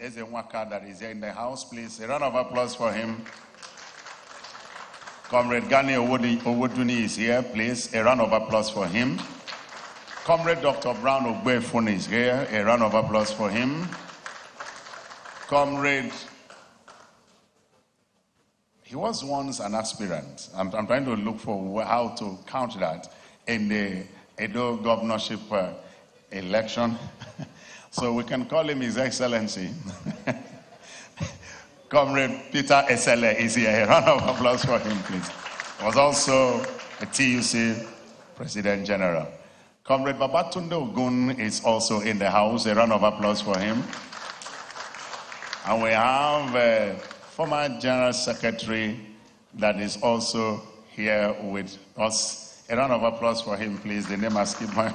There's a Waka that is here in the house, please. A round of applause for him. Comrade Gani Owoduni is here, please. A round of applause for him. Comrade Dr. Brown Ogbefun is here. A round of applause for him. Comrade, he was once an aspirant. I'm, I'm trying to look for how to count that in the Edo governorship uh, election. so we can call him His Excellency. Comrade Peter Esele is here. A round of applause for him, please. He was also a TUC President General. Comrade Babatunde Ogun is also in the house. A round of applause for him. And we have a former General Secretary that is also here with us. A round of applause for him, please. The name has skipped my.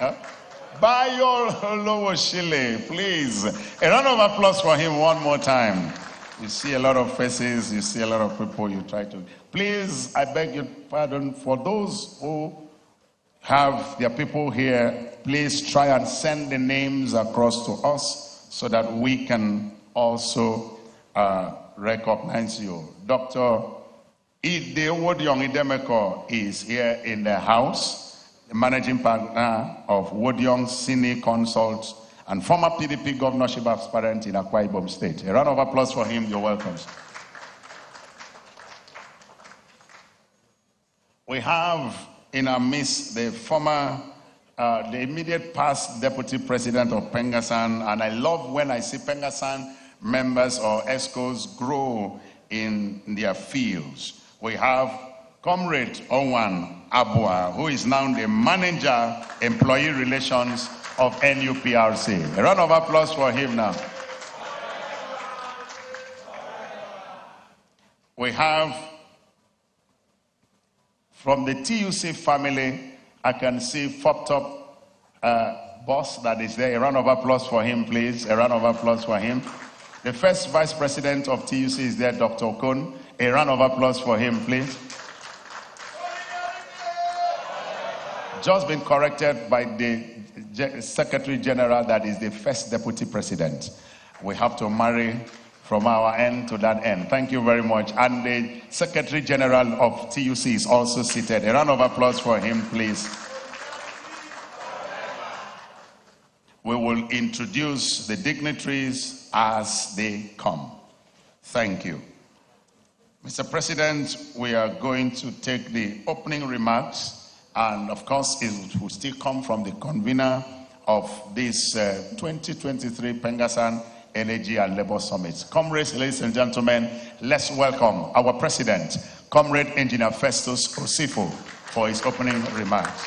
Bayo Lowoshile, please. A round of applause for him one more time. You see a lot of faces, you see a lot of people, you try to. Please, I beg your pardon for those who have their people here, please try and send the names across to us so that we can also uh, recognize you. Dr. Ide Wodyong Idemeko is here in the house, managing partner of Wodyong Cine Consults and former PDP governorship aspirant in Akwa Ibom State. A round of applause for him. You're welcome. We have in our midst the former, uh, the immediate past deputy president of Pengassan, and I love when I see Pengassan members or ESCOs grow in their fields. We have Comrade Owan Abua, who is now the manager, employee relations of NUPRC. A round of applause for him now. We have from the TUC family, I can see Fop Top uh, boss that is there. A round of applause for him, please. A round of applause for him. The first vice president of TUC is there, Dr. Okon. A round of applause for him, please. Just been corrected by the Secretary General that is the first deputy president. We have to marry from our end to that end. Thank you very much. And the Secretary General of TUC is also seated. A round of applause for him, please. We will introduce the dignitaries as they come. Thank you. Mr. President, we are going to take the opening remarks, and of course, it will still come from the convener of this uh, 2023 Pengassan Energy and Labor Summit. Comrades, ladies and gentlemen, let's welcome our president, Comrade Engineer Festus Osifo, for his opening remarks.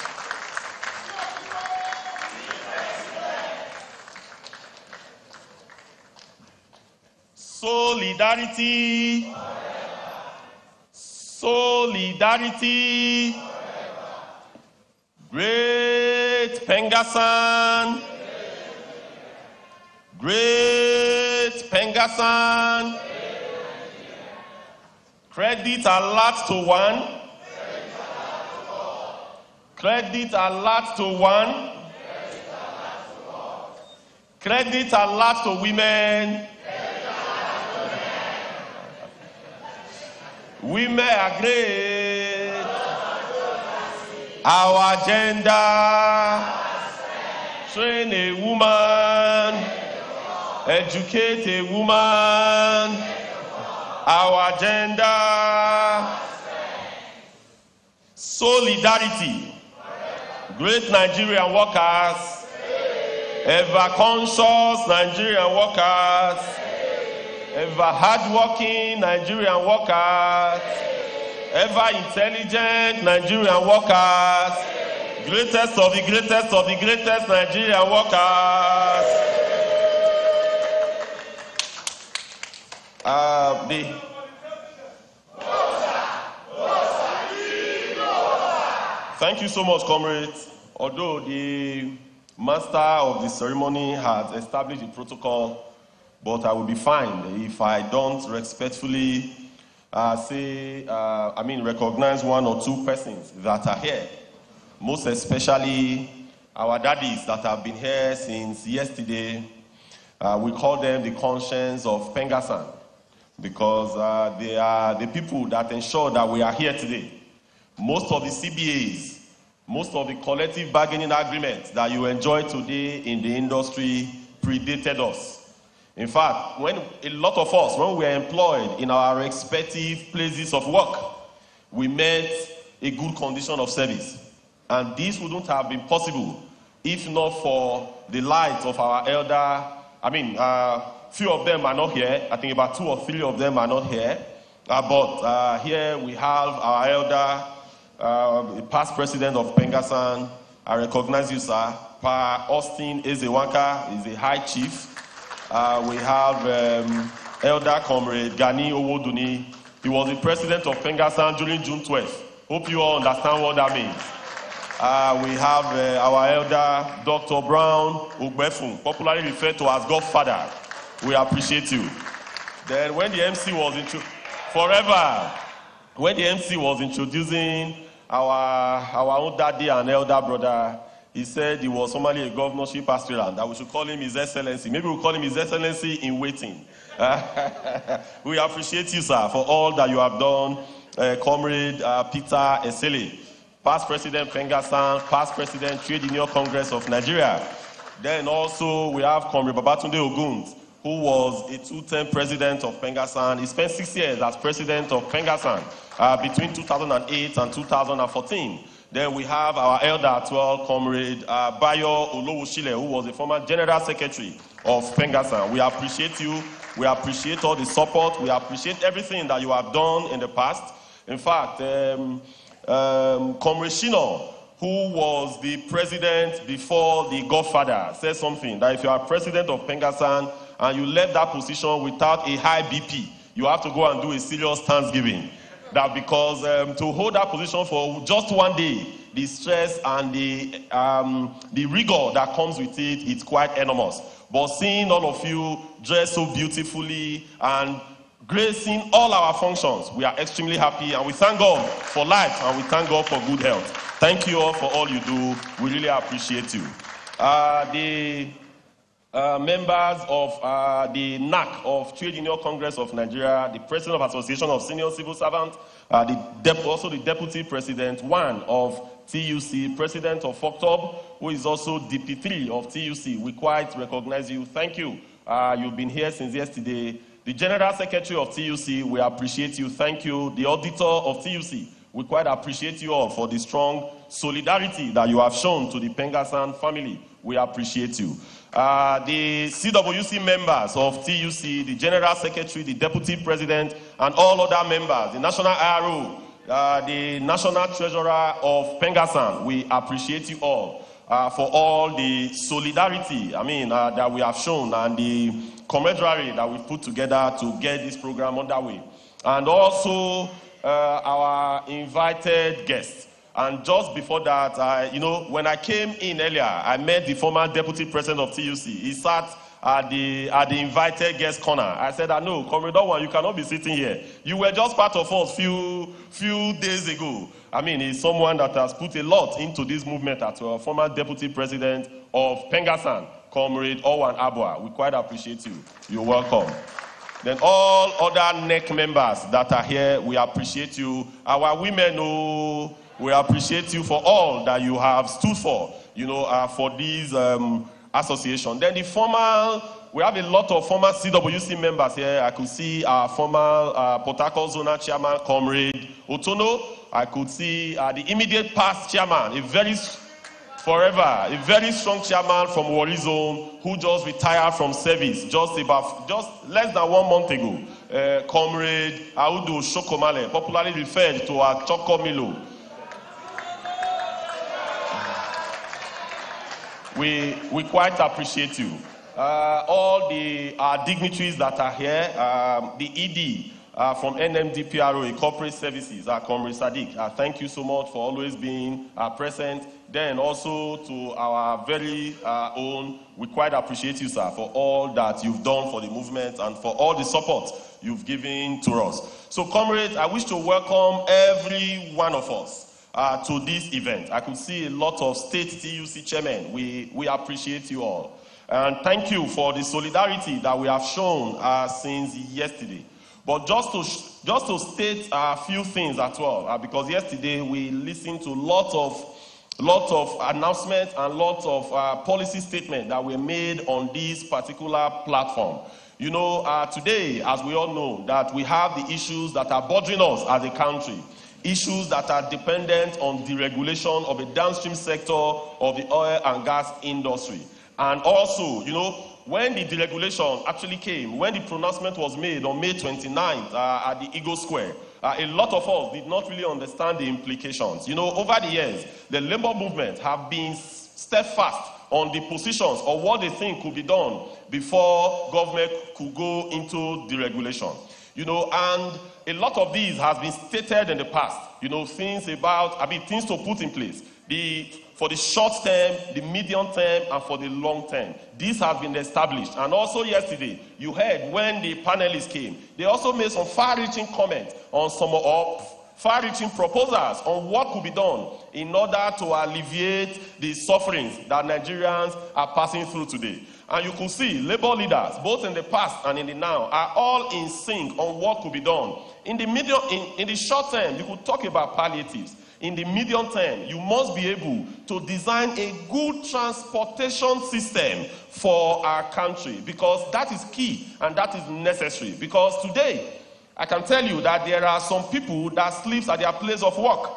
Solidarity. Solidarity. Great Pengassan. Great Pengassan. Credit alert to one. Credit alert to one. Credit alert to women. Women are great. Our agenda. Train a woman. Educate a woman. Our agenda. Solidarity. Great Nigerian workers. Ever conscious Nigerian workers. Ever hardworking Nigerian workers. Ever intelligent Nigerian workers. Greatest of the greatest of the greatest Nigerian workers. Uh, the Thank you so much, comrades. Although the master of the ceremony has established the protocol, but I will be fine if I don't respectfully uh, say, uh, I mean, recognize one or two persons that are here. Most especially our daddies that have been here since yesterday Uh, we call them the conscience of Pengassan because uh, they are the people that ensure that we are here today. Most of the CBAs, most of the collective bargaining agreements that you enjoy today in the industry predated us. In fact, when a lot of us, when we are employed in our respective places of work, we met a good condition of service. And this wouldn't have been possible if not for the light of our elder. I mean, uh, few of them are not here. I think about two or three of them are not here. Uh, but uh, here we have our elder, uh, past president of Pengassan. I recognize you, sir. Pa Austin Ezewanka is a high chief. Uh, we have um, elder comrade Gani Owoduni. He was the president of Pengassan during June 12th. Hope you all understand what that means. Uh, we have uh, our elder, Dr. Brown Ugbefun, popularly referred to as Godfather. We appreciate you. Then when the MC was introduced, forever, when the MC was introducing our, our own daddy and elder brother, he said he was formerly a governorship aspirant, that we should call him His Excellency. Maybe we'll call him His Excellency in waiting. we appreciate you, sir, for all that you have done. Uh, Comrade uh, Peter Esele, past President Pengassan, past President Trade Union Congress of Nigeria. Then also we have Comrade Babatunde Oguns, who was a two-term president of Pengassan. He spent six years as president of Pengassan uh, between 2008 and 2014. Then we have our elder as well, Comrade uh, Bayo Olowushile, who was the former general secretary of Pengassan. We appreciate you. We appreciate all the support. We appreciate everything that you have done in the past. In fact, um, um, Comrade Shino, who was the president before the Godfather, said something that if you are president of Pengassan and you left that position without a high BP, you have to go and do a serious Thanksgiving. That because um, to hold that position for just one day, the stress and the, um, the rigor that comes with it's quite enormous. But seeing all of you dressed so beautifully and gracing all our functions. We are extremely happy and we thank God for life and we thank God for good health. Thank you all for all you do. We really appreciate you. Uh, the uh, members of uh, the NAC of Trade Union Congress of Nigeria, the president of Association of Senior Civil Servants, uh, the also the deputy president, one of TUC, president of FOBTOB, who is also DP3 of TUC. We quite recognize you. Thank you. Uh, you've been here since yesterday. The General Secretary of TUC, we appreciate you. Thank you. The Auditor of TUC, we quite appreciate you all for the strong solidarity that you have shown to the Pengassan family. We appreciate you. Uh, the CWC members of TUC, the General Secretary, the Deputy President, and all other members, the National IRO, uh, the National Treasurer of Pengassan, we appreciate you all uh, for all the solidarity, I mean, uh, that we have shown and the camaraderie that we've put together to get this program underway. And also uh, our invited guests. And just before that, I, you know, when I came in earlier, I met the former deputy president of TUC. He sat at the, at the invited guest corner. I said, I know, Comrade One, you cannot be sitting here. You were just part of us few, few days ago. I mean, he's someone that has put a lot into this movement as well, former deputy president of Pengassan, Comrade Owan Abua. We quite appreciate you. You're welcome. Then all other NEC members that are here, we appreciate you. Our women, oh, we appreciate you for all that you have stood for, you know, uh, for this um, association. Then the formal, we have a lot of former CWC members here. I could see our former uh, Port Harcourt Zonal Chairman, Comrade Otono. I could see uh, the immediate past chairman, a very forever, a very strong chairman from Warri Zone who just retired from service just about just less than one month ago. Uh, Comrade Audu Shokomale, popularly referred to as Chokomilo. We, we quite appreciate you. Uh, all the uh, dignitaries that are here, um, the ED uh, from NMDPRA, Corporate Services, uh, Comrade Sadiq, uh, thank you so much for always being uh, present. Then also to our very uh, own, we quite appreciate you, sir, for all that you've done for the movement and for all the support you've given to us. So, comrades, I wish to welcome every one of us uh, to this event. I could see a lot of state TUC chairmen. We, we appreciate you all. And thank you for the solidarity that we have shown uh, since yesterday. But just to, just to state a few things as well, uh, because yesterday we listened to lots of lots of announcements and lots of uh, policy statements that were made on this particular platform. You know, uh, today, as we all know, that we have the issues that are bothering us as a country, issues that are dependent on the regulation of the downstream sector of the oil and gas industry. And also, you know, when the deregulation actually came, when the pronouncement was made on May 29th uh, at the Eagle Square, uh, a lot of us did not really understand the implications. You know, over the years, the labor movement have been steadfast on the positions of what they think could be done before government could go into deregulation. You know, and a lot of these has been stated in the past. You know, things about, I mean, things to put in place. The, for the short term, the medium term, and for the long term. These have been established. And also yesterday, you heard when the panelists came, they also made some far-reaching comments on some of far-reaching proposals on what could be done in order to alleviate the sufferings that Nigerians are passing through today. And you could see labor leaders, both in the past and in the now, are all in sync on what could be done. In the medium, in, in the short term, you could talk about palliatives. In the medium term, you must be able to design a good transportation system for our country because that is key and that is necessary. Because today, I can tell you that there are some people that sleeps at their place of work.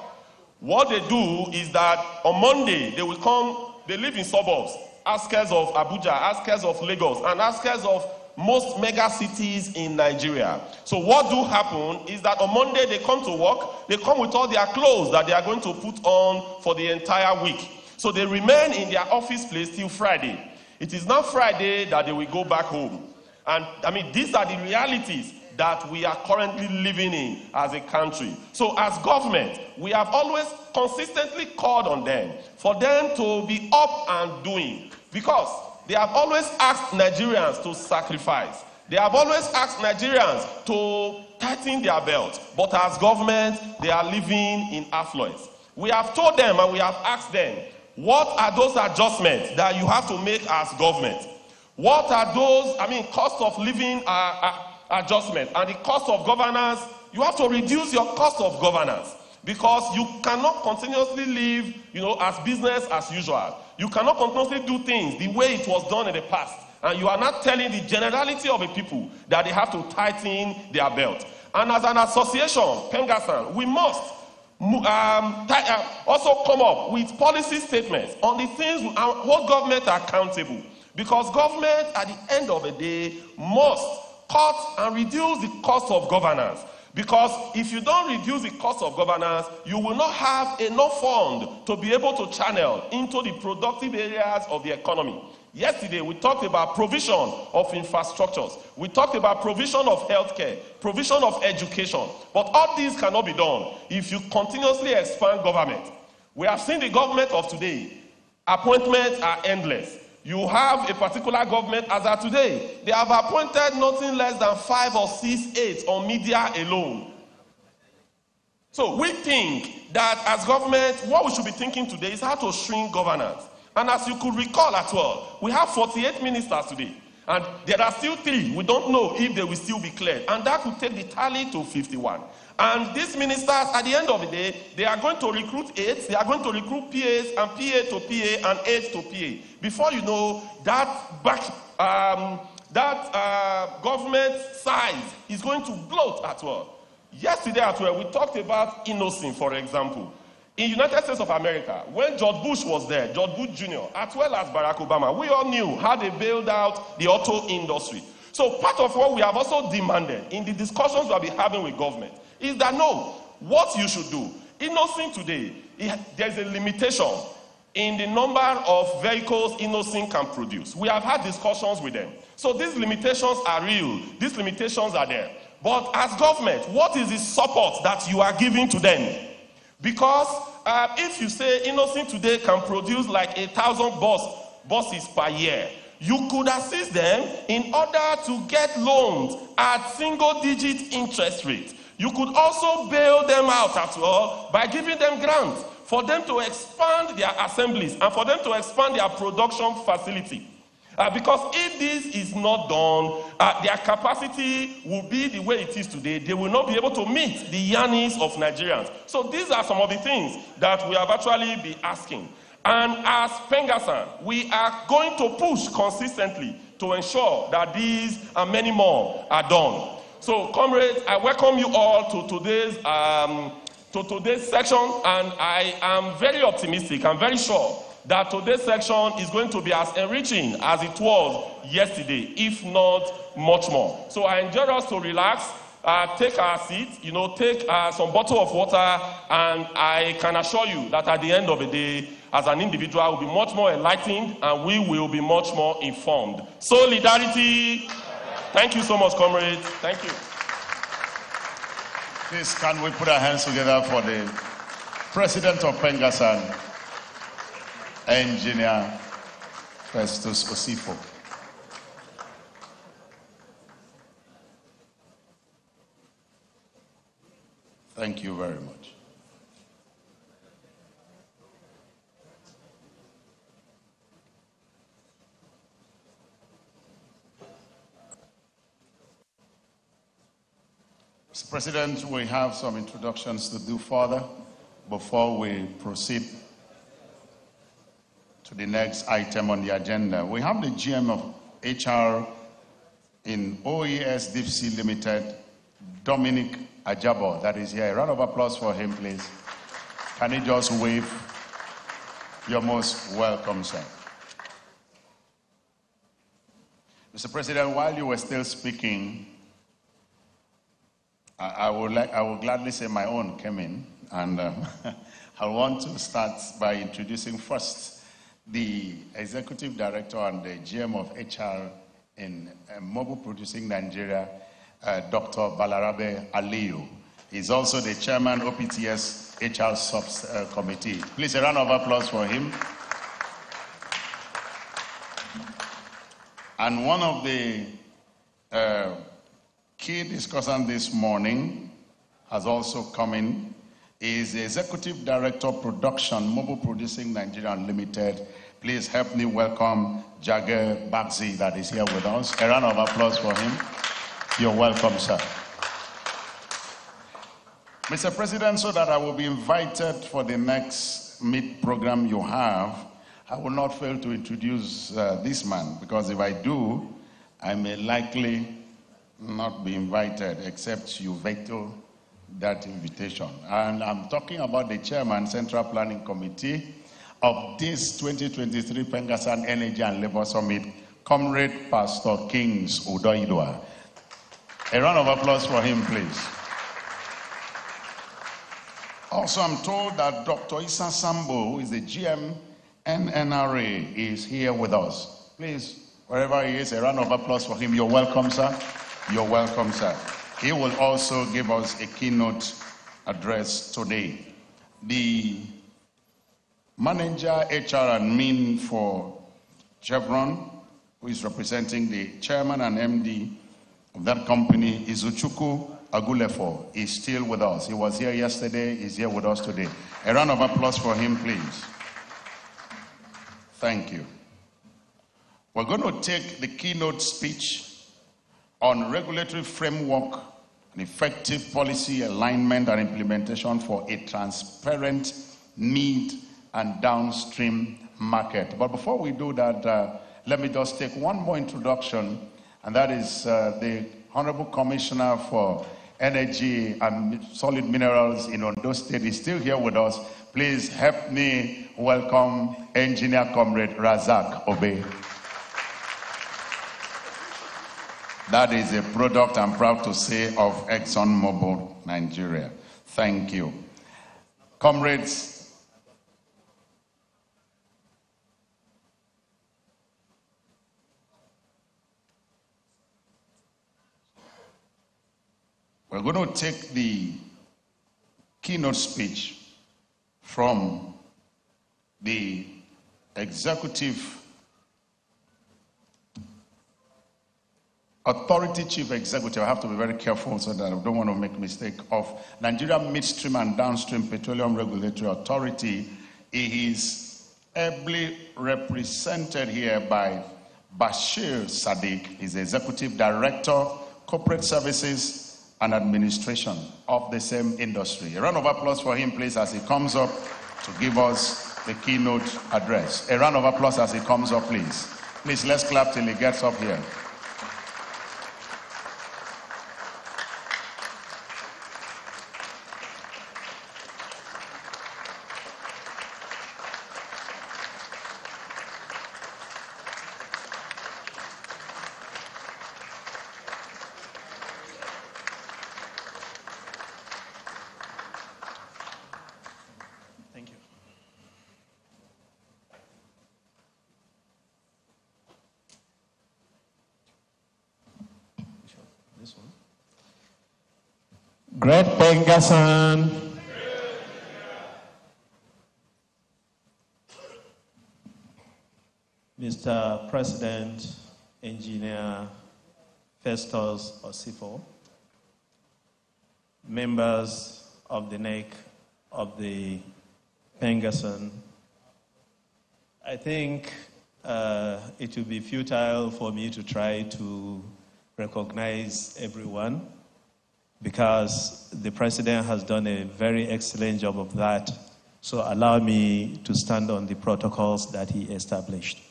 What they do is that on Monday they will come, they live in suburbs, outskirts of Abuja, outskirts of Lagos, and outskirts of most mega cities in Nigeria. So what do happen is that on Monday they come to work, they come with all their clothes that they are going to put on for the entire week. So they remain in their office place till Friday. It is not Friday that they will go back home. And I mean, these are the realities that we are currently living in as a country. So, as government, we have always consistently called on them for them to be up and doing because they have always asked Nigerians to sacrifice. They have always asked Nigerians to tighten their belt. But as government, they are living in affluence. We have told them and we have asked them, what are those adjustments that you have to make as government? What are those, I mean, cost of living are, are adjustment and the cost of governance, you have to reduce your cost of governance because you cannot continuously live, you know, as business as usual. You cannot continuously do things the way it was done in the past. And you are not telling the generality of the people that they have to tighten their belt. And as an association, Pengassan, we must um, uh, also come up with policy statements on the things and hold government accountable. Because government, at the end of the day, must cut and reduce the cost of governance. Because if you don't reduce the cost of governance, you will not have enough fund to be able to channel into the productive areas of the economy. Yesterday, we talked about provision of infrastructures. We talked about provision of healthcare, provision of education. But all these cannot be done if you continuously expand government. We have seen the government of today. Appointments are endless. You have a particular government as of today. They have appointed nothing less than five or six aides on media alone. So we think that as government, what we should be thinking today is how to shrink governance. And as you could recall as well, we have 48 ministers today. And there are still three. We don't know if they will still be cleared. And that will take the tally to 51. And these ministers, at the end of the day, they are going to recruit aides, they are going to recruit PAs and PA to PA and aides to PA. Before you know, that back, um, that uh, government size is going to bloat at well. Yesterday at well, we talked about Innoson, for example. In United States of America, when George Bush was there, George Bush Jr., as well as Barack Obama, we all knew how they bailed out the auto industry. So part of what we have also demanded in the discussions we have been having with government is that no, what you should do. Innoson today, it, there's a limitation in the number of vehicles Innoson can produce. We have had discussions with them. So these limitations are real, these limitations are there. But as government, what is the support that you are giving to them? Because uh, if you say Innoson today can produce like a thousand bus, buses per year, you could assist them in order to get loans at single digit interest rate. You could also bail them out as well by giving them grants for them to expand their assemblies and for them to expand their production facility. Uh, because if this is not done, uh, their capacity will be the way it is today. They will not be able to meet the yearnings of Nigerians. So these are some of the things that we have actually been asking. And as Pengassan, we are going to push consistently to ensure that these and many more are done. So, comrades, I welcome you all to today's um, to today's section, and I am very optimistic. I'm very sure that today's section is going to be as enriching as it was yesterday, if not much more. So I enjoy us to relax, uh, take our seat, you know, take uh, some bottle of water, and I can assure you that at the end of the day, as an individual, will be much more enlightened and we will be much more informed. Solidarity. Thank you so much, comrades. Thank you. Please, can we put our hands together for the President of Pengassan, Engineer Festus Osifo. Thank you very much. Mr. President, we have some introductions to do further before we proceed to the next item on the agenda. We have the GM of HR in OES Deep Sea Limited, Dominic Ajabo, that is here. A round of applause for him, please. Can you just wave? You're most welcome, sir. Mr. President, while you were still speaking, I, would like, I will gladly say my own came in, and um, I want to start by introducing first the executive director and the GM of HR in uh, Mobil Producing Nigeria, uh, Dr. Balarabe Aliyu. He's also the chairman of OPTS HR subcommittee. Uh, Please, a round of applause for him. And one of the uh, key discussant this morning has also come in is the Executive Director Production, Mobil Producing Nigeria Limited. Please help me welcome Jagger Bagzi that is here with us. A round of applause for him. You're welcome, sir. Mr. President, so that I will be invited for the next meet program you have, I will not fail to introduce uh, this man because if I do, I may likely not be invited except you veto that invitation. And I'm talking about the chairman, Central Planning Committee of this 2023 Pengassan Energy and Labor Summit, Comrade Pastor Kings Udoidwa. A round of applause for him, please. Also, I'm told that Dr. Isa Sambo, who is the GM NNRA, is here with us. Please, wherever he is, a round of applause for him. You're welcome, sir. You're welcome, sir. He will also give us a keynote address today. The manager, HR and Min for Chevron, who is representing the chairman and MD of that company, Izuchukwu Agulefo, is still with us. He was here yesterday, he's here with us today. A round of applause for him, please. Thank you. We're going to take the keynote speech on regulatory framework and effective policy alignment and implementation for a transparent mid and downstream market. But before we do that, uh, let me just take one more introduction, and that is uh, the Honorable Commissioner for Energy and Solid Minerals in Ondo State is still here with us. Please help me welcome Engineer Comrade Razak Obey. That is a product, I'm proud to say, of ExxonMobil Nigeria. Thank you. Comrades, we're going to take the keynote speech from the executive Authority Chief Executive, I have to be very careful so that I don't want to make mistake, of Nigeria Midstream and Downstream Petroleum Regulatory Authority. He is ably represented here by Bashir Sadiq the Executive Director, Corporate Services and Administration of the same industry. A round of applause for him, please, as he comes up to give us the keynote address. A round of applause as he comes up, please. Please, let's clap till he gets up here. Thank you. This one. Great Mr. President, Engineer Festus Osifo, members of the NEC of the Pengassan, I think uh, it would be futile for me to try to recognize everyone because the president has done a very excellent job of that. So allow me to stand on the protocols that he established.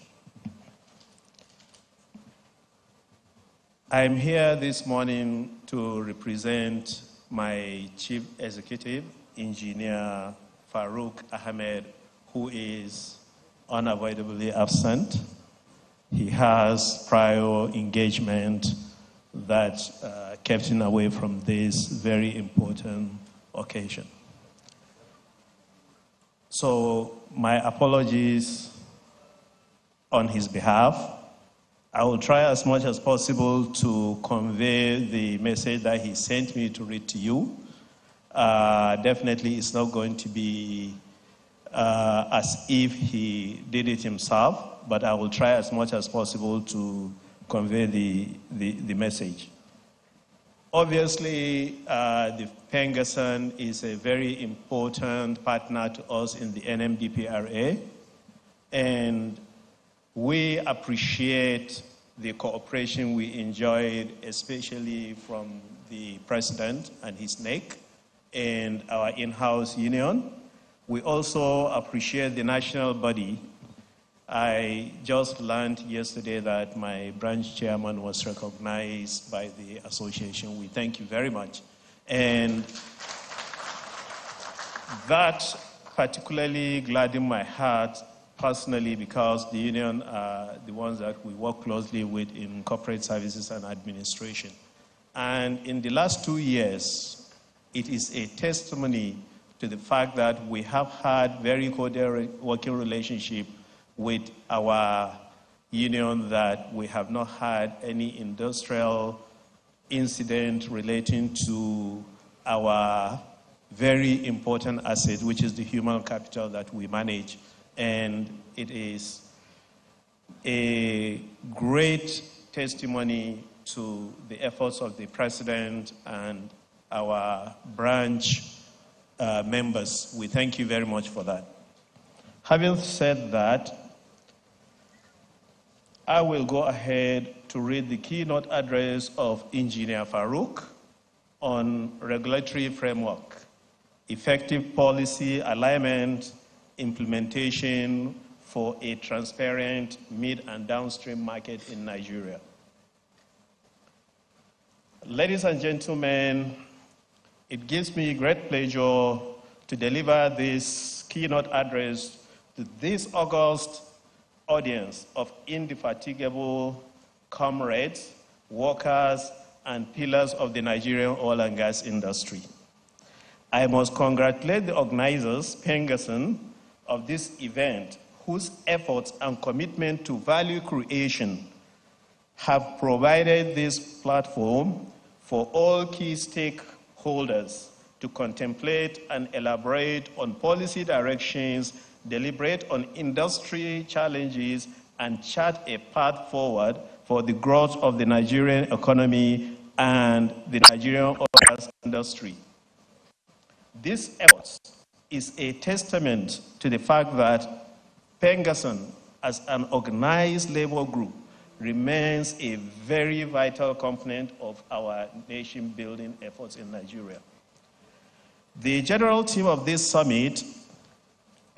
I'm here this morning to represent my chief executive, engineer Farouk Ahmed, who is unavoidably absent. He has prior engagement that uh, kept him away from this very important occasion. So, my apologies on his behalf. I will try as much as possible to convey the message that he sent me to read to you. Uh, definitely, it's not going to be uh, as if he did it himself, but I will try as much as possible to convey the, the, the message. Obviously, uh, the Pengassan is a very important partner to us in the NMDPRA, and we appreciate the cooperation we enjoyed, especially from the president and his NEC and our in-house union. We also appreciate the national body. I just learned yesterday that my branch chairman was recognized by the association. We thank you very much. And that particularly gladdened my heart personally because the union are the ones that we work closely with in corporate services and administration. And in the last two years, it is a testimony to the fact that we have had very cordial working relationship with our union that we have not had any industrial incident relating to our very important asset, which is the human capital that we manage. And it is a great testimony to the efforts of the president and our branch uh, members. We thank you very much for that. Having said that, I will go ahead to read the keynote address of Engineer Farouk on regulatory framework, effective policy alignment, implementation for a transparent mid and downstream market in Nigeria. Ladies and gentlemen, it gives me great pleasure to deliver this keynote address to this August audience of indefatigable comrades, workers, and pillars of the Nigerian oil and gas industry. I must congratulate the organizers, Pengassan, of this event, whose efforts and commitment to value creation have provided this platform for all key stakeholders to contemplate and elaborate on policy directions, deliberate on industry challenges, and chart a path forward for the growth of the Nigerian economy and the Nigerian oil industry. This effort is a testament to the fact that Pengassan, as an organized labor group, remains a very vital component of our nation building efforts in Nigeria. The general theme of this summit,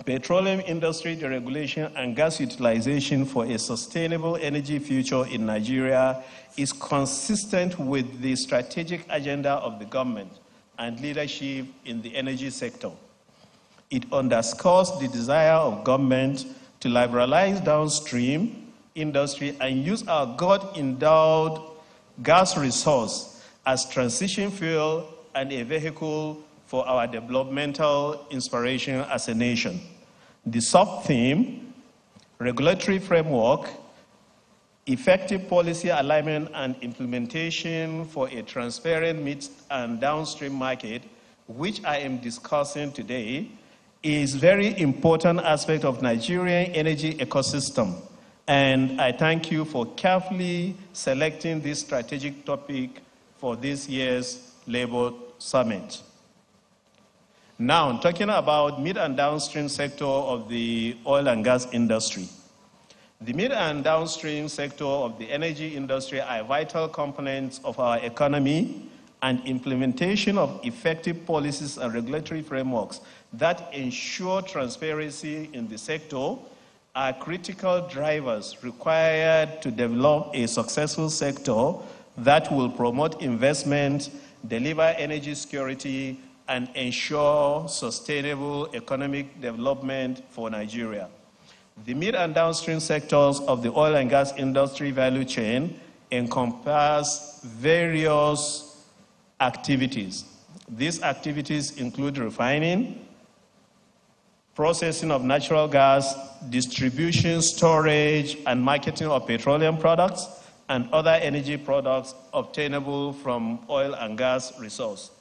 petroleum industry deregulation and gas utilization for a sustainable energy future in Nigeria, is consistent with the strategic agenda of the government and leadership in the energy sector. It underscores the desire of government to liberalize downstream industry and use our God endowed gas resource as transition fuel and a vehicle for our developmental inspiration as a nation. The sub theme, regulatory framework, effective policy alignment and implementation for a transparent mid and downstream market, which I am discussing today, is very important aspect of Nigerian energy ecosystem. And I thank you for carefully selecting this strategic topic for this year's Labor Summit. Now, talking about mid and downstream sector of the oil and gas industry. The mid and downstream sector of the energy industry are vital components of our economy and implementation of effective policies and regulatory frameworks that ensure transparency in the sector are critical drivers required to develop a successful sector that will promote investment, deliver energy security, and ensure sustainable economic development for Nigeria. The mid and downstream sectors of the oil and gas industry value chain encompass various activities. These activities include refining, processing of natural gas, distribution, storage, and marketing of petroleum products and other energy products obtainable from oil and gas resource.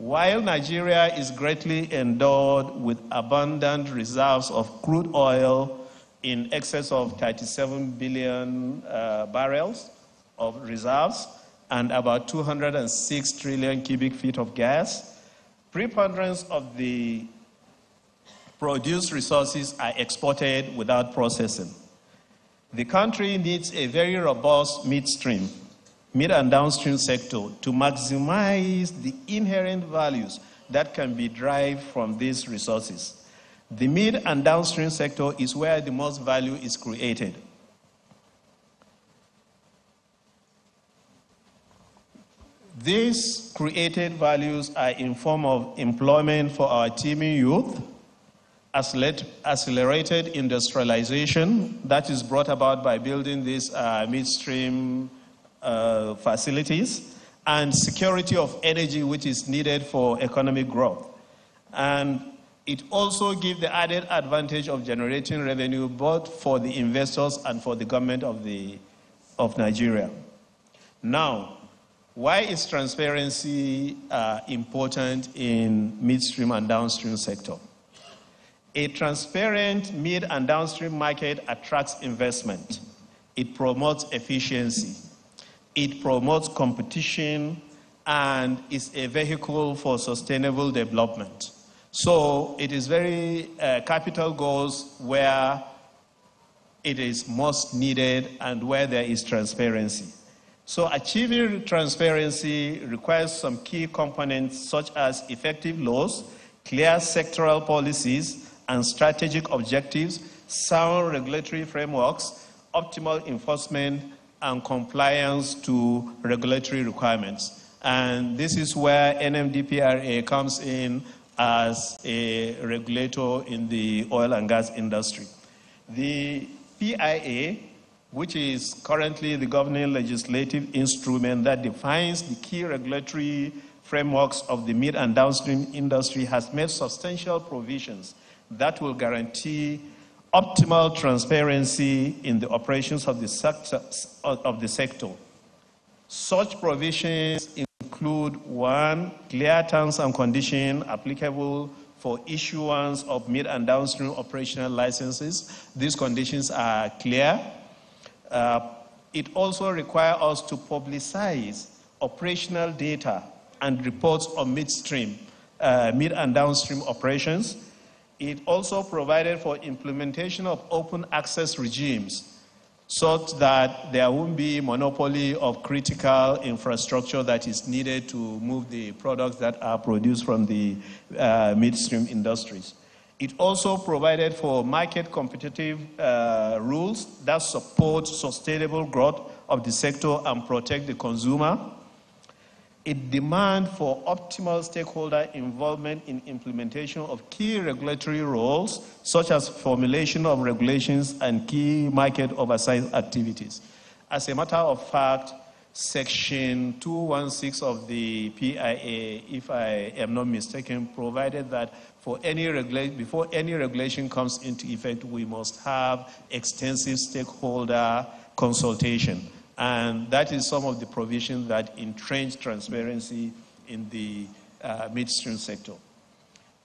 While Nigeria is greatly endowed with abundant reserves of crude oil in excess of 37 billion uh, barrels of reserves and about 206 trillion cubic feet of gas, preponderance of the produced resources are exported without processing. The country needs a very robust midstream, mid and downstream sector to maximize the inherent values that can be derived from these resources. The mid and downstream sector is where the most value is created. These created values are in form of employment for our teeming youth, accelerated industrialization that is brought about by building these uh, midstream uh, facilities, and security of energy, which is needed for economic growth. And it also gives the added advantage of generating revenue both for the investors and for the government of, the, of Nigeria. Now, why is transparency uh, important in midstream and downstream sector? A transparent mid and downstream market attracts investment. It promotes efficiency. It promotes competition and is a vehicle for sustainable development. So it is very uh, capital goals where it is most needed and where there is transparency. So achieving transparency requires some key components such as effective laws, clear sectoral policies, and strategic objectives, sound regulatory frameworks, optimal enforcement, and compliance to regulatory requirements. And this is where NMDPRA comes in as a regulator in the oil and gas industry. The PIA, which is currently the governing legislative instrument that defines the key regulatory frameworks of the mid and downstream industry, has made substantial provisions that will guarantee optimal transparency in the operations of the sector. Of the sector. Such provisions include one, clear terms and conditions applicable for issuance of mid and downstream operational licenses. These conditions are clear. Uh, it also requires us to publicize operational data and reports on midstream, uh, mid and downstream operations it also provided for implementation of open access regimes such that there won't be monopoly of critical infrastructure that is needed to move the products that are produced from the uh, midstream industries. It also provided for market competitive uh, rules that support sustainable growth of the sector and protect the consumer. It demand for optimal stakeholder involvement in implementation of key regulatory roles, such as formulation of regulations and key market oversight activities. As a matter of fact, Section 216 of the PIA, if I am not mistaken, provided that for any before any regulation comes into effect, we must have extensive stakeholder consultation. And that is some of the provisions that entrench transparency in the uh, midstream sector.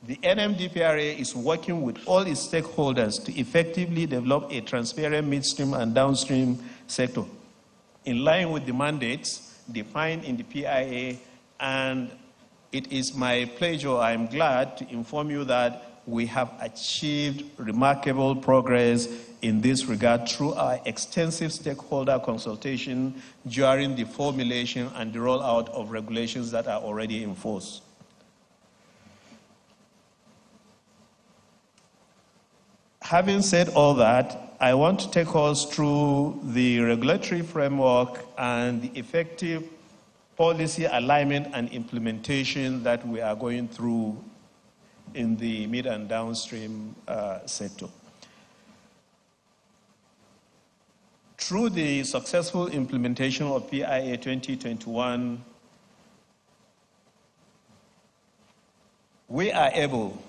The NMDPRA is working with all its stakeholders to effectively develop a transparent midstream and downstream sector in line with the mandates defined in the PIA and it is my pleasure, I'm glad to inform you that we have achieved remarkable progress in this regard through our extensive stakeholder consultation during the formulation and the rollout of regulations that are already in force. Having said all that, I want to take us through the regulatory framework and the effective policy alignment and implementation that we are going through in the mid and downstream uh, sector. Through the successful implementation of PIA 2021, we are able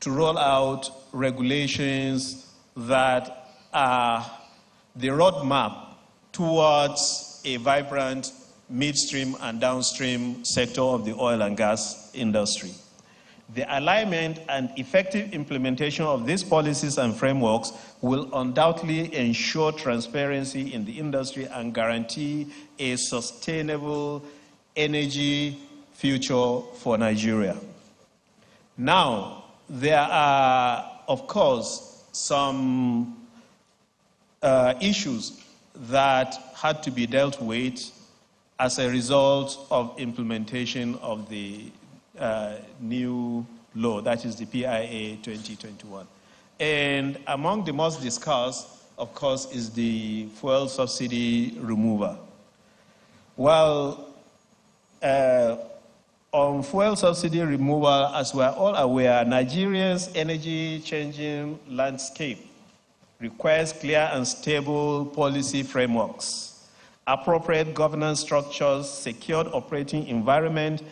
to roll out regulations that are the roadmap towards a vibrant midstream and downstream sector of the oil and gas industry. The alignment and effective implementation of these policies and frameworks will undoubtedly ensure transparency in the industry and guarantee a sustainable energy future for Nigeria. Now, there are, of course, some uh, issues that had to be dealt with as a result of implementation of the uh, new law, that is the PIA 2021. And among the most discussed, of course, is the fuel subsidy removal. Well, uh, on fuel subsidy removal, as we're all aware, Nigeria's energy changing landscape requires clear and stable policy frameworks, appropriate governance structures, secured operating environment,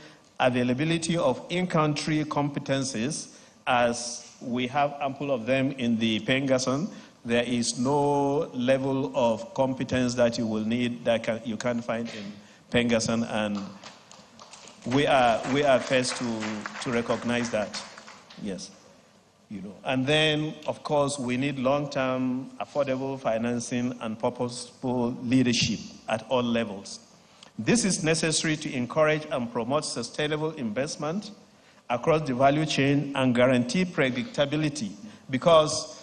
availability of in-country competencies, as we have ample of them in the PENGASSAN. There is no level of competence that you will need that can, you can't find in PENGASSAN, and we are, we are first to, to recognize that. Yes. You know. And then, of course, we need long-term affordable financing and purposeful leadership at all levels. This is necessary to encourage and promote sustainable investment across the value chain and guarantee predictability because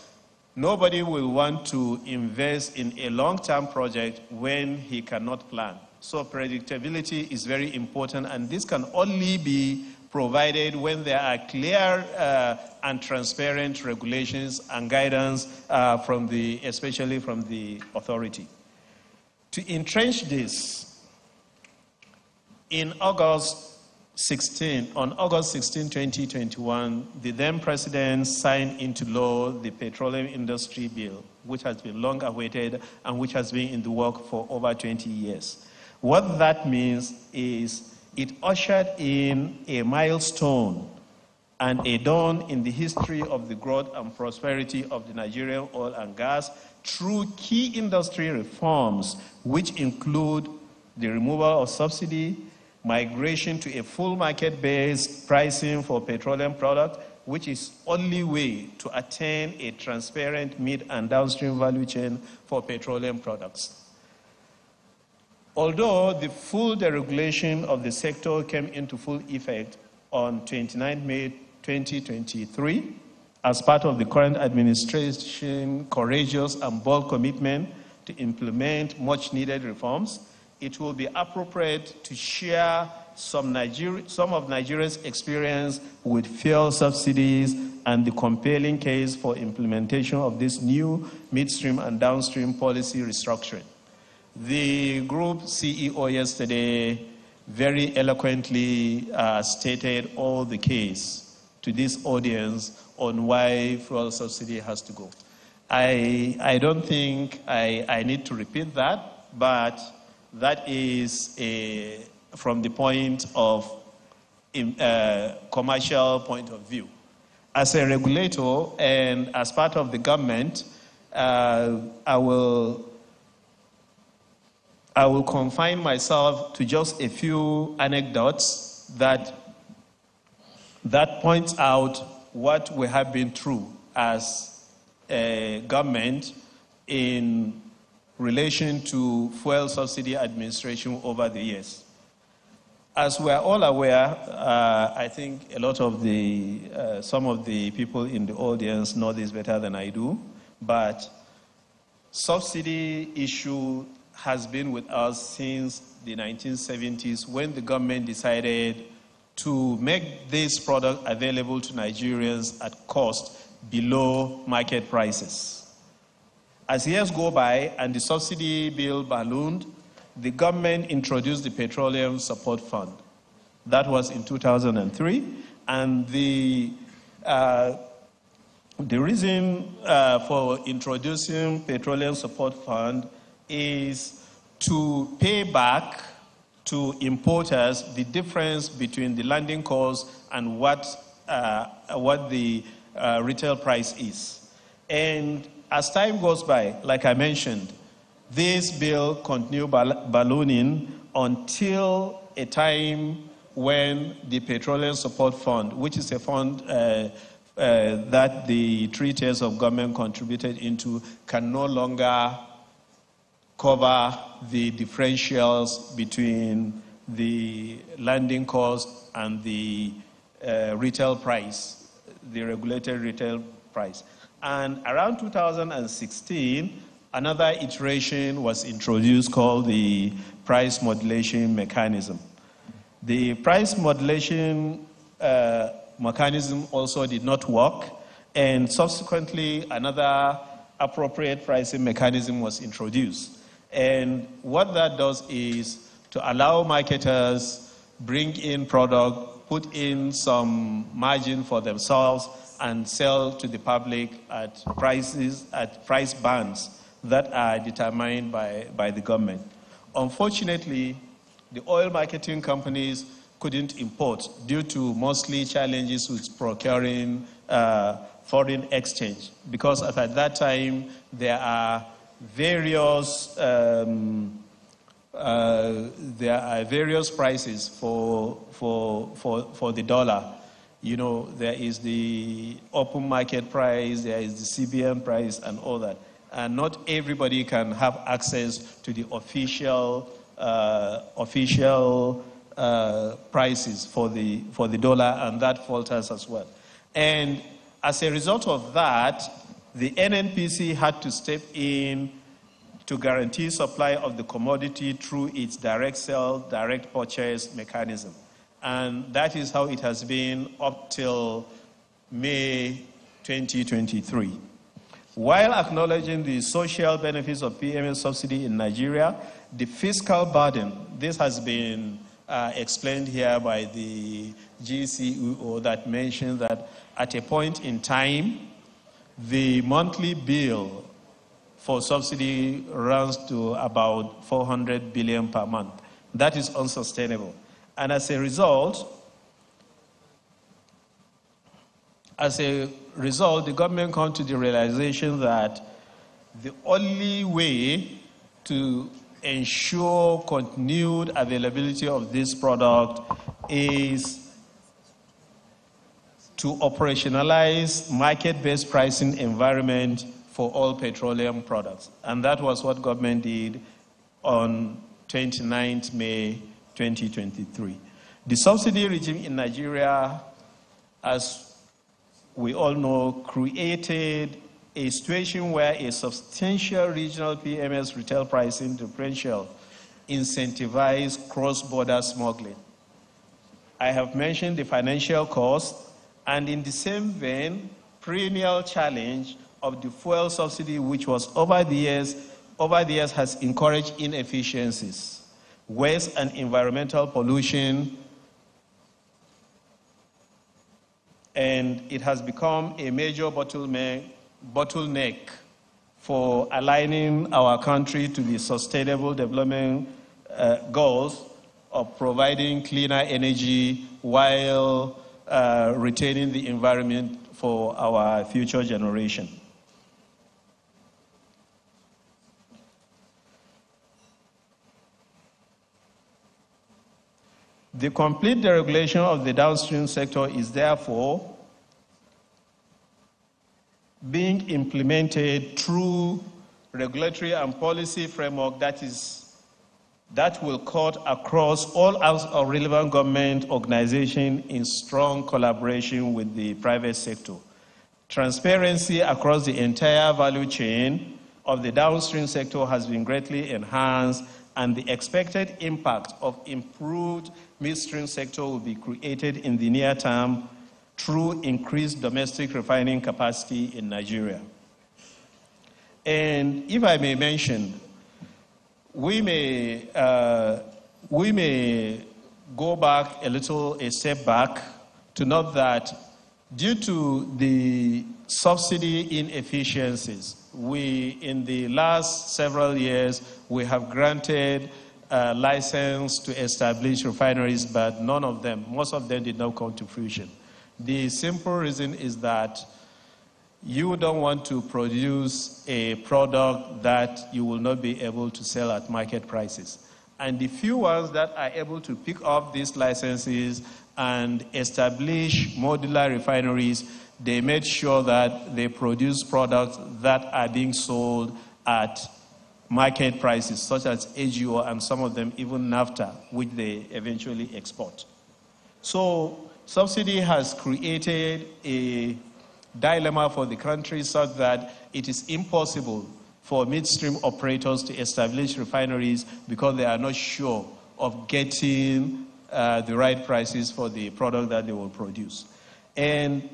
nobody will want to invest in a long-term project when he cannot plan. So predictability is very important and this can only be provided when there are clear uh, and transparent regulations and guidance uh, from the, especially from the authority. To entrench this, in August 16, on August 16, 2021, the then president signed into law the Petroleum Industry Bill, which has been long awaited and which has been in the work for over 20 years. What that means is it ushered in a milestone and a dawn in the history of the growth and prosperity of the Nigerian oil and gas through key industry reforms, which include the removal of subsidy, migration to a full market-based pricing for petroleum products, which is only way to attain a transparent mid and downstream value chain for petroleum products. Although the full deregulation of the sector came into full effect on 29 May 2023, as part of the current administration courageous and bold commitment to implement much needed reforms, it will be appropriate to share some, Niger- some of Nigeria's experience with fuel subsidies and the compelling case for implementation of this new midstream and downstream policy restructuring. The group CEO yesterday very eloquently uh, stated all the case to this audience on why fuel subsidy has to go. I, I don't think I, I need to repeat that, but that is a, from the point of uh, commercial point of view. As a regulator and as part of the government, uh, I will I will confine myself to just a few anecdotes that that points out what we have been through as a government in relation to fuel subsidy administration over the years. As we are all aware, uh, I think a lot of the, uh, some of the people in the audience know this better than I do, but subsidy issue has been with us since the 1970s when the government decided to make this product available to Nigerians at cost below market prices. As years go by and the subsidy bill ballooned, the government introduced the Petroleum Support Fund. That was in 2003. And the, uh, the reason uh, for introducing Petroleum Support Fund is to pay back to importers the difference between the landing cost and what, uh, what the uh, retail price is. And as time goes by, like I mentioned, this bill continued ballooning until a time when the Petroleum Support Fund, which is a fund uh, uh, that the three tiers of government contributed into, can no longer cover the differentials between the landing cost and the uh, retail price, the regulated retail price. And around 2016, Another iteration was introduced called the price modulation mechanism. The price modulation uh, mechanism also did not work, and subsequently, another appropriate pricing mechanism was introduced. And what that does is to allow marketers bring in product, put in some margin for themselves, and sell to the public at prices at price bands that are determined by, by the government. Unfortunately, the oil marketing companies couldn't import due to mostly challenges with procuring uh, foreign exchange because at that time there are various um, uh, there are various prices for, for, for, for the dollar. You know, there is the open market price, there is the CBN price, and all that and not everybody can have access to the official uh, official uh, prices for the for the dollar, and that falters as well. And as a result of that, the NNPC had to step in to guarantee supply of the commodity through its direct sale, direct purchase mechanism. And that is how it has been up till May 2023. While acknowledging the social benefits of PMS subsidy in Nigeria, the fiscal burden, this has been uh, explained here by the GCEO that mentioned that at a point in time, the monthly bill for subsidy runs to about 400 billion per month. That is unsustainable. And as a result, as a result, the government come to the realization that the only way to ensure continued availability of this product is to operationalize market-based pricing environment for all petroleum products. And that was what government did on 29th May 2023. The subsidy regime in Nigeria, as we all know, created a situation where a substantial regional PMS retail pricing differential incentivized cross-border smuggling. I have mentioned the financial cost, and in the same vein, perennial challenge of the fuel subsidy, which was over the years, over the years has encouraged inefficiencies, waste and environmental pollution, and it has become a major bottleneck, for aligning our country to the sustainable development uh, goals of providing cleaner energy while uh, retaining the environment for our future generation. The complete deregulation of the downstream sector is therefore being implemented through regulatory and policy framework that is that will cut across all relevant government organizations in strong collaboration with the private sector. Transparency across the entire value chain of the downstream sector has been greatly enhanced and the expected impact of improved midstream sector will be created in the near term through increased domestic refining capacity in Nigeria. And if I may mention, we may, uh, we may go back a little, a step back to note that due to the subsidy inefficiencies, we, in the last several years, we have granted license to establish refineries, but none of them, most of them did not come to fruition. The simple reason is that you don't want to produce a product that you will not be able to sell at market prices. And the few ones that are able to pick up these licenses and establish modular refineries, they made sure that they produce products that are being sold at market prices, such as AGO and some of them even naphtha, which they eventually export. So, subsidy has created a dilemma for the country such that it is impossible for midstream operators to establish refineries because they are not sure of getting uh, the right prices for the product that they will produce. And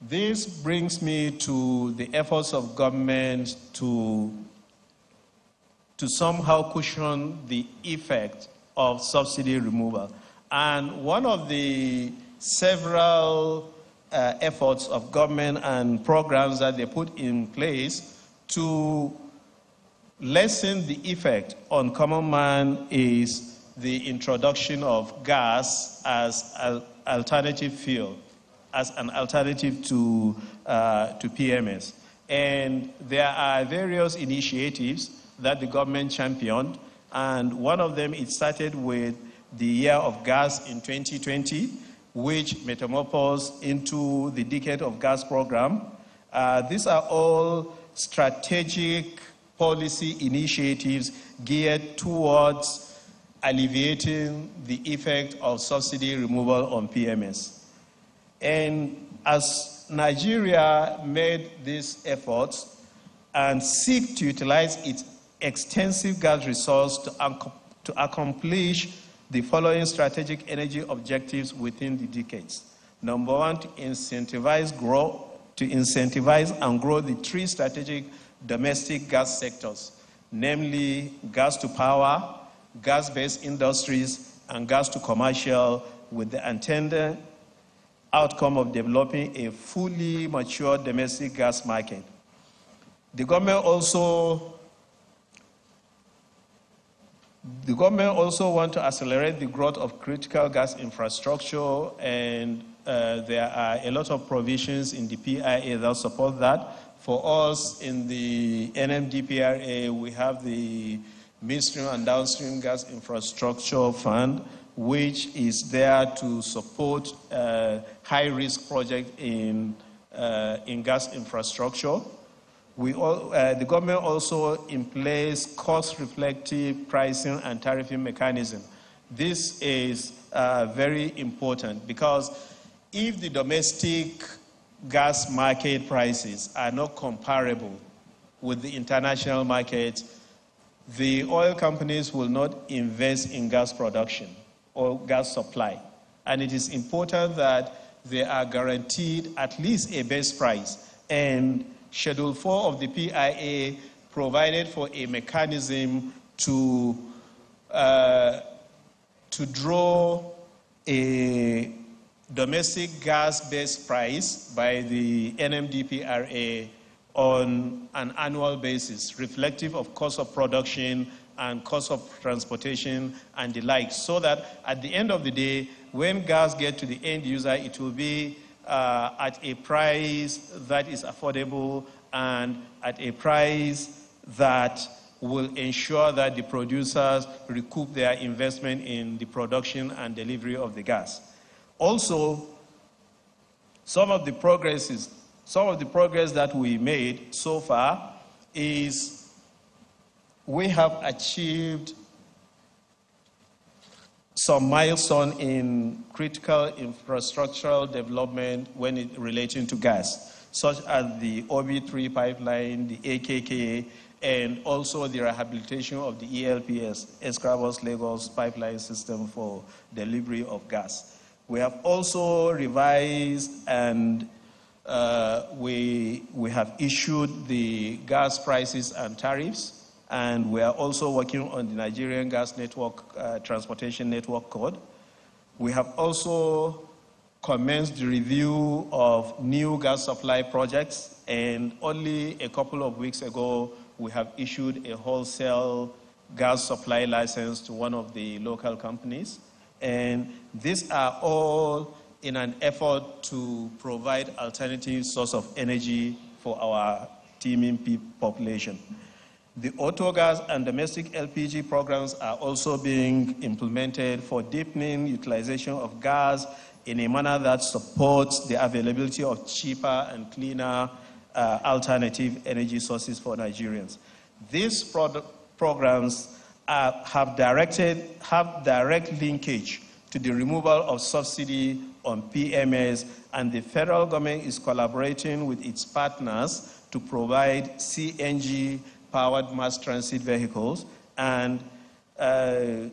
this brings me to the efforts of government to, to somehow cushion the effect of subsidy removal. And one of the several uh, efforts of government and programs that they put in place to lessen the effect on common man is the introduction of gas as an alternative fuel, as an alternative to, uh, to PMS. And there are various initiatives that the government championed, and one of them it started with the year of gas in 2020 which metamorphosed into the Decade of Gas program. Uh, these are all strategic policy initiatives geared towards alleviating the effect of subsidy removal on PMS. And as Nigeria made these efforts and seek to utilize its extensive gas resource to, to accomplish the following strategic energy objectives within the decades. Number one, to incentivize growth, to incentivize and grow the three strategic domestic gas sectors, namely gas to power, gas-based industries, and gas to commercial, with the intended outcome of developing a fully mature domestic gas market. The government also the government also want to accelerate the growth of critical gas infrastructure, and uh, there are a lot of provisions in the PIA that support that. For us in the NMDPRA, we have the midstream and downstream gas infrastructure fund, which is there to support uh, high-risk projects in, uh, in gas infrastructure. We all, uh, the government also in place cost-reflective pricing and tariffing mechanism. This is uh, very important because if the domestic gas market prices are not comparable with the international market, the oil companies will not invest in gas production or gas supply. And it is important that they are guaranteed at least a base price. And Schedule 4 of the PIA provided for a mechanism to, uh, to draw a domestic gas based price by the NMDPRA on an annual basis, reflective of cost of production and cost of transportation and the like, so that at the end of the day, when gas gets to the end user, it will be uh, at a price that is affordable and at a price that will ensure that the producers recoup their investment in the production and delivery of the gas. Also, some of the progresses, some of the progress that we made so far is we have achieved some milestone in critical infrastructural development when it relating to gas, such as the OB3 pipeline, the AKK, and also the rehabilitation of the ELPS, Escravos Lagos pipeline system for delivery of gas. We have also revised and uh, we, we have issued the gas prices and tariffs, and we are also working on the Nigerian Gas Network uh, Transportation Network Code. We have also commenced the review of new gas supply projects, and only a couple of weeks ago, we have issued a wholesale gas supply license to one of the local companies. And these are all in an effort to provide alternative source of energy for our teeming population. The auto gas and domestic LPG programs are also being implemented for deepening utilization of gas in a manner that supports the availability of cheaper and cleaner uh, alternative energy sources for Nigerians. These programs have, directed, have direct linkage to the removal of subsidy on PMS, and the federal government is collaborating with its partners to provide CNG powered mass transit vehicles. And, uh,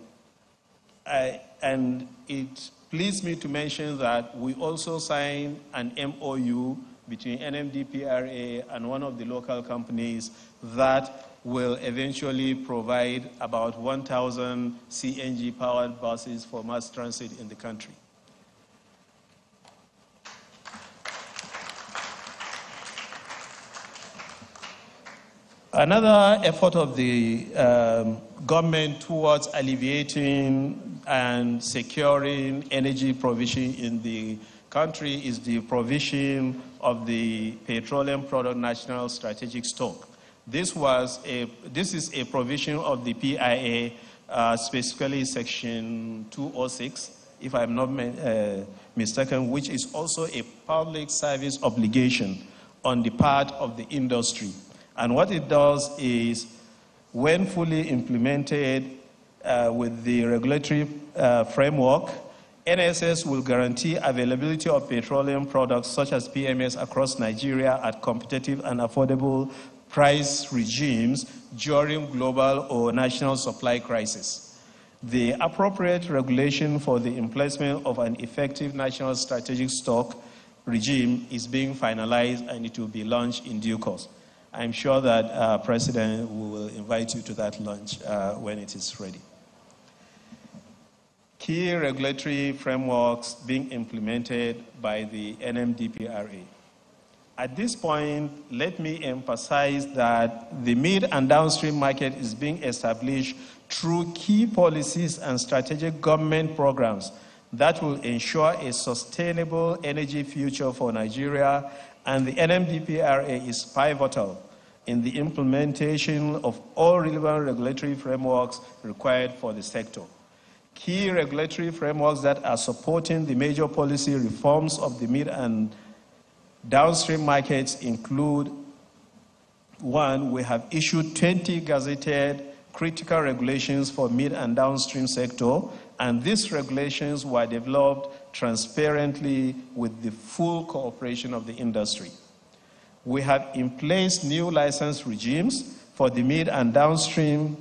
I, and it pleased me to mention that we also signed an MOU between NMDPRA and one of the local companies that will eventually provide about 1,000 CNG powered buses for mass transit in the country. Another effort of the um, government towards alleviating and securing energy provision in the country is the provision of the Petroleum Product National Strategic Stock. This, was a, this is a provision of the PIA, uh, specifically Section 206, if I'm not uh, mistaken, which is also a public service obligation on the part of the industry. And what it does is, when fully implemented uh, with the regulatory uh, framework, NSS will guarantee availability of petroleum products such as PMS across Nigeria at competitive and affordable price regimes during global or national supply crisis. The appropriate regulation for the emplacement of an effective national strategic stock regime is being finalized and it will be launched in due course. I'm sure that uh, President will invite you to that lunch uh, when it is ready. Key regulatory frameworks being implemented by the NMDPRA. At this point, let me emphasize that the mid and downstream market is being established through key policies and strategic government programs that will ensure a sustainable energy future for Nigeria, and the NMDPRA is pivotal in the implementation of all relevant regulatory frameworks required for the sector. Key regulatory frameworks that are supporting the major policy reforms of the mid and Downstream markets include one, we have issued 20 gazetted critical regulations for mid and downstream sector, and these regulations were developed transparently with the full cooperation of the industry. We have in place new license regimes for the mid and downstream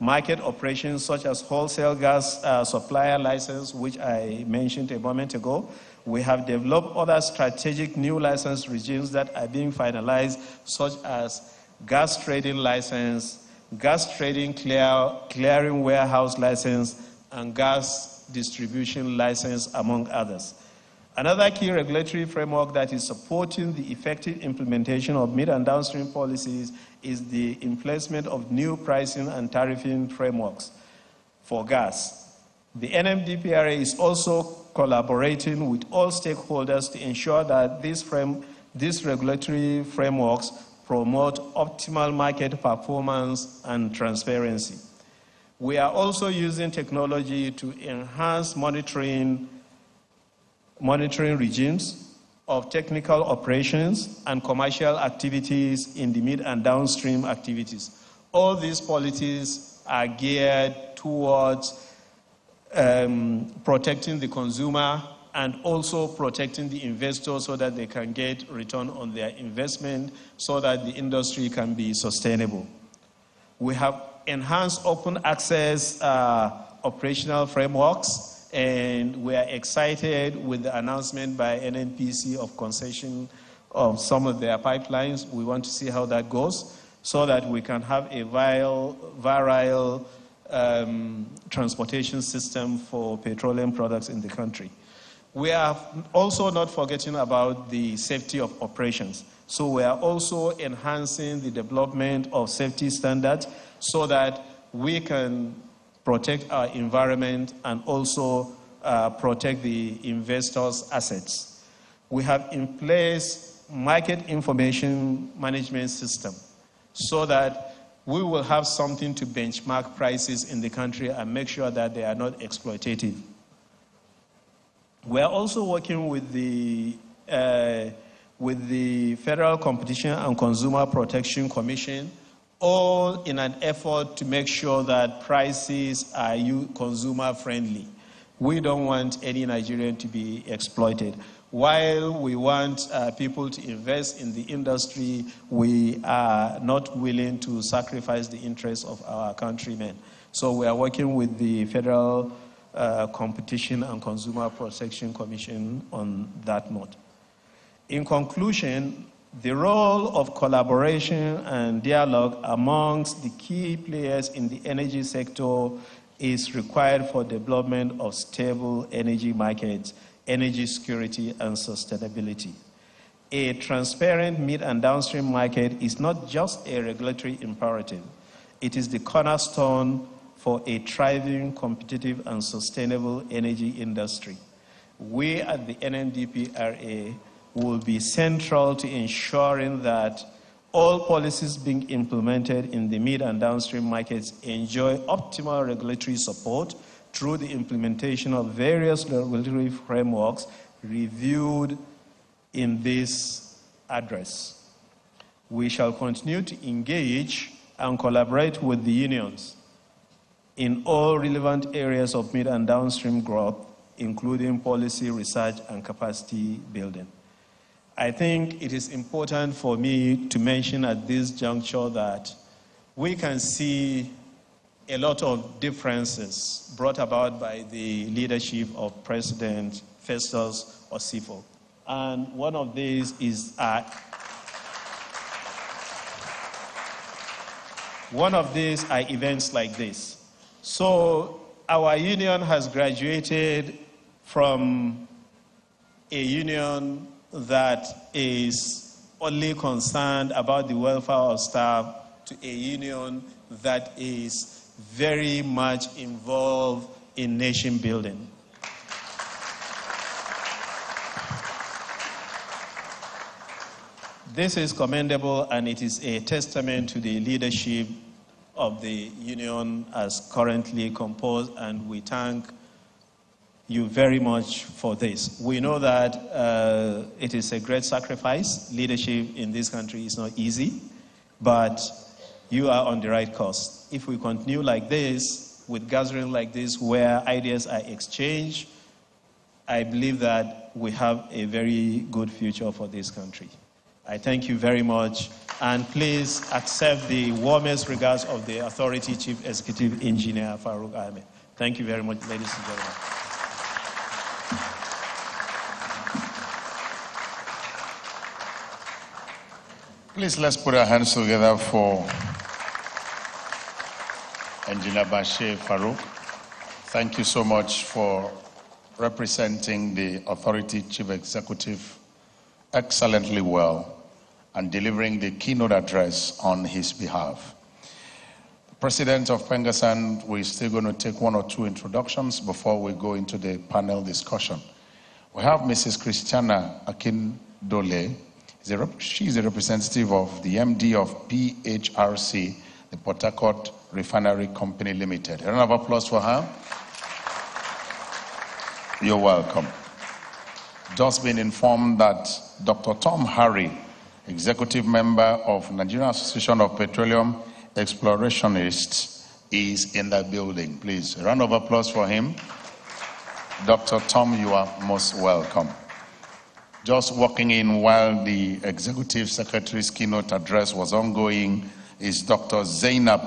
market operations such as wholesale gas uh, supplier license, which I mentioned a moment ago. We have developed other strategic new license regimes that are being finalized, such as gas trading license, gas trading clear, clearing warehouse license, and gas distribution license, among others. Another key regulatory framework that is supporting the effective implementation of mid and downstream policies is the emplacement of new pricing and tariffing frameworks for gas. The NMDPRA is also collaborating with all stakeholders to ensure that these, frame, these regulatory frameworks promote optimal market performance and transparency. We are also using technology to enhance monitoring monitoring regimes of technical operations and commercial activities in the mid and downstream activities. All these policies are geared towards um, protecting the consumer and also protecting the investor so that they can get return on their investment so that the industry can be sustainable. We have enhanced open access uh, operational frameworks and we are excited with the announcement by NNPC of concession of some of their pipelines. We want to see how that goes so that we can have a viral, viral um, transportation system for petroleum products in the country. We are also not forgetting about the safety of operations. So we are also enhancing the development of safety standards so that we can protect our environment, and also uh, protect the investors' assets. We have in place market information management system so that we will have something to benchmark prices in the country and make sure that they are not exploitative. We are also working with the uh, with the Federal Competition and Consumer Protection Commission all in an effort to make sure that prices are consumer friendly. We don't want any Nigerian to be exploited. While we want uh, people to invest in the industry, we are not willing to sacrifice the interests of our countrymen. So we are working with the Federal uh, Competition and Consumer Protection Commission on that note. In conclusion, the role of collaboration and dialogue amongst the key players in the energy sector is required for development of stable energy markets, energy security, and sustainability. A transparent mid and downstream market is not just a regulatory imperative, it is the cornerstone for a thriving, competitive, and sustainable energy industry. We at the NMDPRA will be central to ensuring that all policies being implemented in the mid and downstream markets enjoy optimal regulatory support through the implementation of various regulatory frameworks reviewed in this address. We shall continue to engage and collaborate with the unions in all relevant areas of mid and downstream growth, including policy, research, and capacity building. I think it is important for me to mention at this juncture that we can see a lot of differences brought about by the leadership of President Festus Osifo. And one of these is uh, one of these are events like this. So our union has graduated from a union that is only concerned about the welfare of staff to a union that is very much involved in nation building. This is commendable and it is a testament to the leadership of the union as currently composed, and we thank you very much for this. We know that uh, it is a great sacrifice. Leadership in this country is not easy, but you are on the right course. If we continue like this, with gathering like this, where ideas are exchanged, I believe that we have a very good future for this country. I thank you very much, and please accept the warmest regards of the Authority Chief Executive Engineer Farouk Ahmed. Thank you very much, ladies and gentlemen. Please let's put our hands together for Engineer Bashir Farouk. Thank you so much for representing the Authority Chief Executive excellently well and delivering the keynote address on his behalf. The President of Pengassan, we're still going to take one or two introductions before we go into the panel discussion. We have Mrs. Christiana Akindole. She's a representative of the MD of PHRC, the Port Harcourt Refinery Company Limited. A round of applause for her. You're welcome. Just been informed that Dr. Tom Harry, executive member of Nigerian Association of Petroleum Explorationists, is in the building. Please, a round of applause for him. Dr. Tom, you are most welcome. Just walking in while the executive secretary's keynote address was ongoing is Dr. Zainab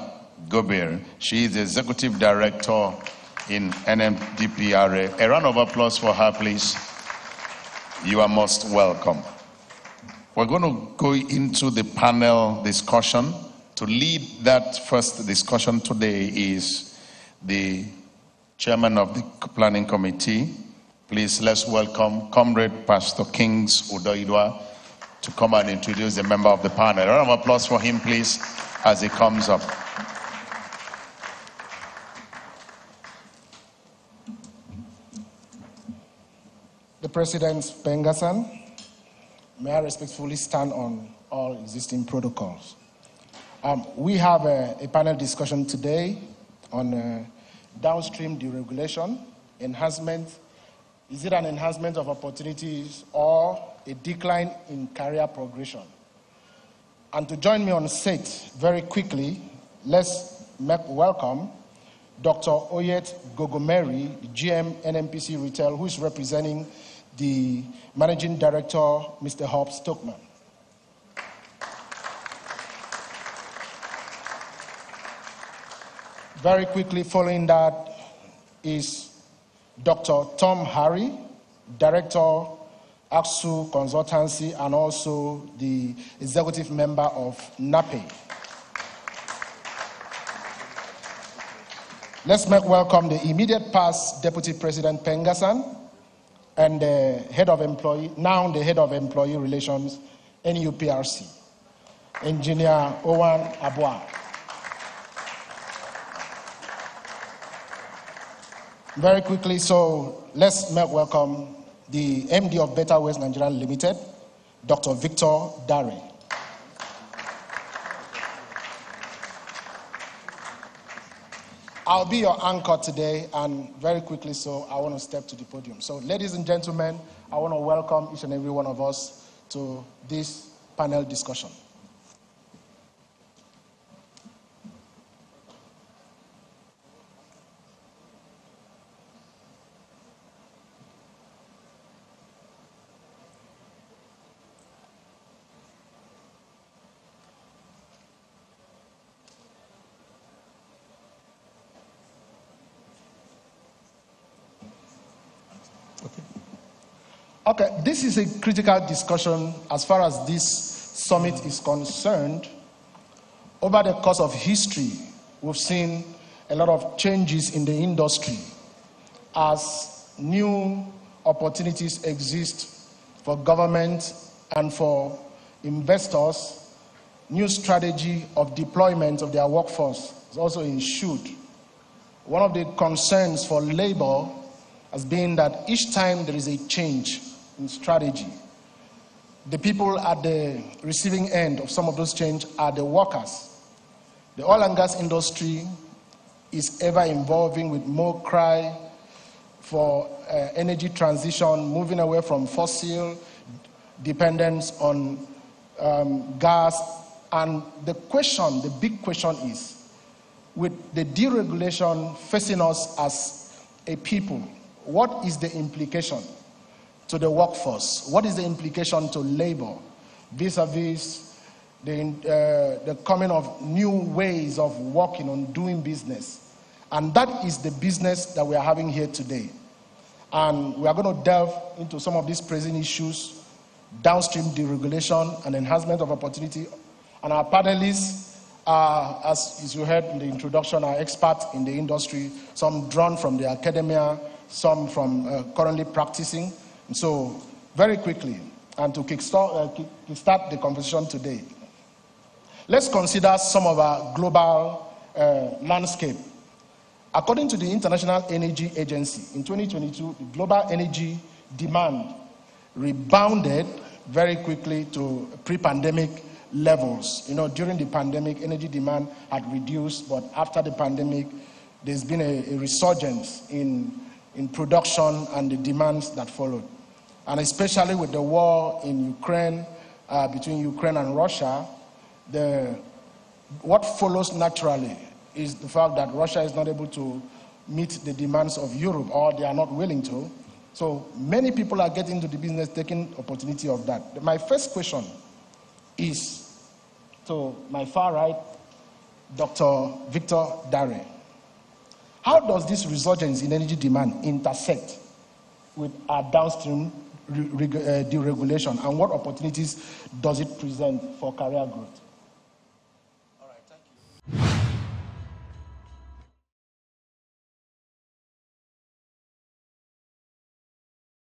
Gobir. She is executive director in NMDPRA. A round of applause for her, please. You are most welcome. We're going to go into the panel discussion. To lead that first discussion today is the chairman of the planning committee. Please let's welcome Comrade Pastor Kings Udoidwa to come and introduce the member of the panel. A round of applause for him, please, as he comes up. the President Pengassan, may I respectfully stand on all existing protocols. Um, we have a, a, panel discussion today on uh, downstream deregulation, enhancement. Is it an enhancement of opportunities or a decline in career progression? And to join me on set very quickly, let's welcome Dr. Oyet Gogomeri, GM NNPC Retail, who is representing the Managing Director, Mr. Huub Stokman. Very quickly following that is Dr. Tom Harry, Director, AXU Consultancy, and also the executive member of NAPE. Let's make welcome the immediate past Deputy President Pengassan, and the head of employee, now the head of employee relations, NUPRC, engineer Owen Abua. Very quickly, so let's welcome the MD of Better West Nigeria Limited, Dr. Victor Dare. I'll be your anchor today, and very quickly, so I want to step to the podium. So, ladies and gentlemen, I want to welcome each and every one of us to this panel discussion. This is a critical discussion as far as this summit is concerned. Over the course of history, we've seen a lot of changes in the industry as new opportunities exist for government and for investors. New strategy of deployment of their workforce is also ensued. One of the concerns for labor has been that each time there is a change strategy. The people at the receiving end of some of those change are the workers. The oil and gas industry is ever evolving with more cry for uh, energy transition, moving away from fossil dependence on um, gas And the question, the big question is with the deregulation facing us as a people, what is the implication to the workforce? What is the implication to labor vis a vis the, uh, the coming of new ways of working on doing business? And that is the business that we are having here today. And we are going to delve into some of these pressing issues downstream deregulation and enhancement of opportunity. And our panelists as, as you heard in the introduction, are experts in the industry, some drawn from the academia, some from uh, currently practicing. So, very quickly, and to kickstart, uh, kick, kickstart the conversation today, let's consider some of our global uh, landscape According to the International Energy Agency, in 2022, the global energy demand rebounded very quickly to pre-pandemic levels. You know, during the pandemic, energy demand had reduced, but after the pandemic, there's been a, a resurgence in, in production and the demands that followed. And especially with the war in Ukraine, uh, between Ukraine and Russia, the, what follows naturally is the fact that Russia is not able to meet the demands of Europe, or they are not willing to. So many people are getting into the business taking opportunity of that. My first question is to my far right, Dr. Victor Dare. How does this resurgence in energy demand intersect with our downstream uh, deregulation and what opportunities does it present for career growth? All right, thank you.